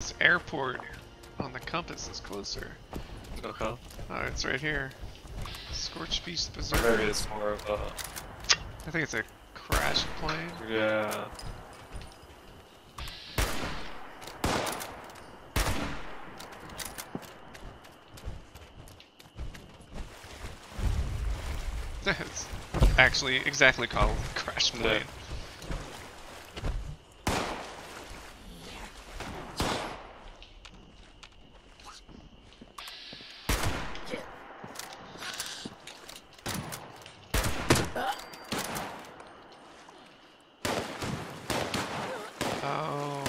This airport on the compass is closer. Okay. Oh, it's right here. Scorched Beast Maybe Berserker. it's more of a I think it's a crash plane. yeah. it's actually exactly called crash Yeah. Oh.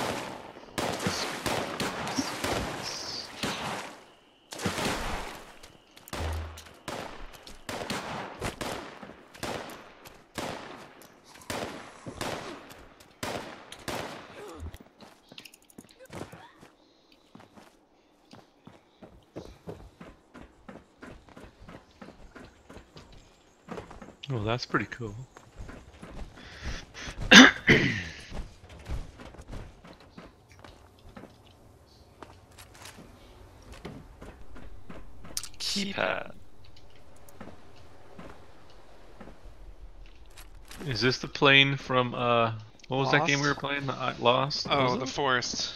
Well, that's pretty cool. Keypad. Is this the plane from uh what was that game we were playing? The uh, Lost? Oh, the forest.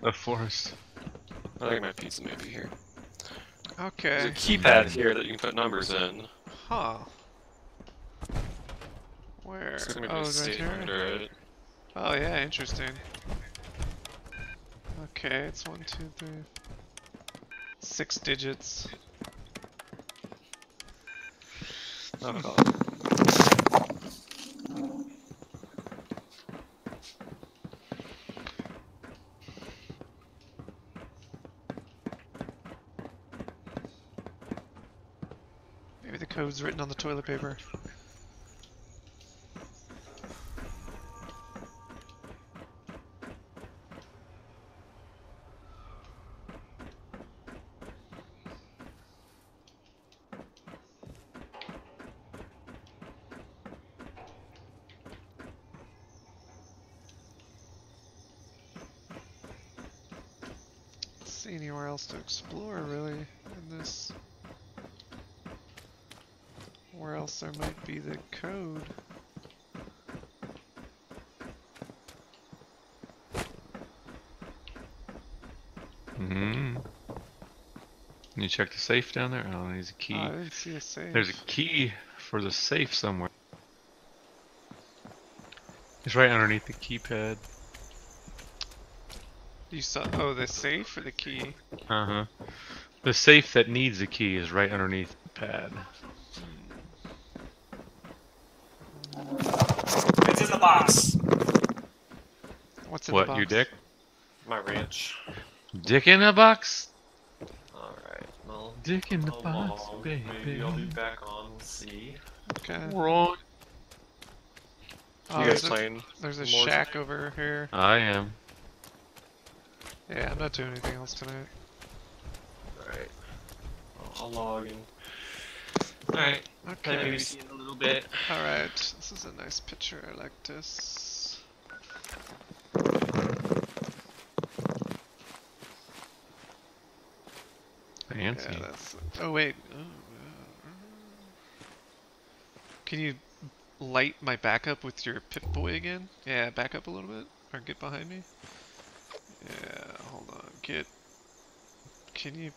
the forest. I think my pizza may be here. There's a keypad here that you can put numbers in. Huh. Where? It's gonna be Oh, a it's right here. under it. Oh yeah, interesting. Okay, it's one, two, three, six digits. Maybe the code's written on the toilet paper. See anywhere else to explore really in this? Where else there might be the code? hmm Can You check the safe down there? Oh, there's a key. Oh, I didn't see a save. There's a key for the safe somewhere. It's right underneath the keypad. You saw? Oh, the safe or the key? Uh huh. The safe that needs a key is right underneath the pad. It's in the box. What's in what, the box? your dick? My ranch. Dick in a box? Alright, well. Dick in the how box, long? baby. Maybe I'll be back on. We'll see. Okay. Wrong. Oh, you there's guys a, playing? there's a shack over here. I am. Yeah, I'm not doing anything else tonight. Alright. I'll, I'll log in. Alright. Okay. Maybe see in a little bit. Alright, this is a nice picture. I like this. Fancy. Yeah, that's. Oh wait. Oh, uh, Can you light my backup with your Pip Boy again? Yeah, back up a little bit, or get behind me. Yeah, on. Get. Can you,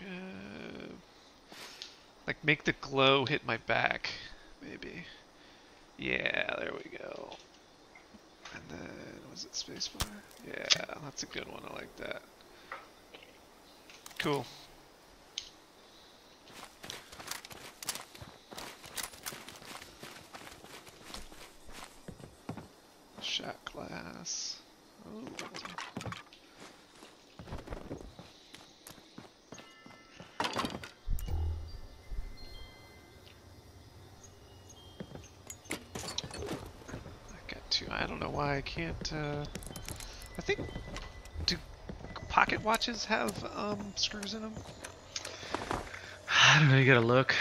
uh, like, make the glow hit my back, maybe? Yeah, there we go. And then was it spacebar? Yeah, that's a good one. I like that. Cool. Shot glass. Ooh. I got two. I don't know why I can't. Uh, I think. Do pocket watches have um, screws in them? I don't know, you gotta look.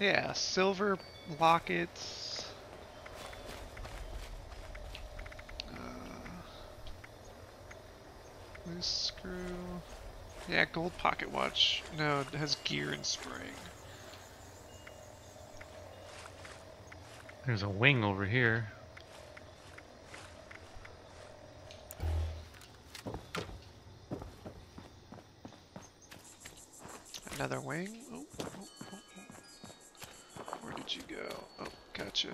Yeah, silver lockets. Uh, Loose screw. Yeah, gold pocket watch. No, it has gear and spring. There's a wing over here. Another wing. Oh, oh, oh, oh. Where did you go? Oh, gotcha.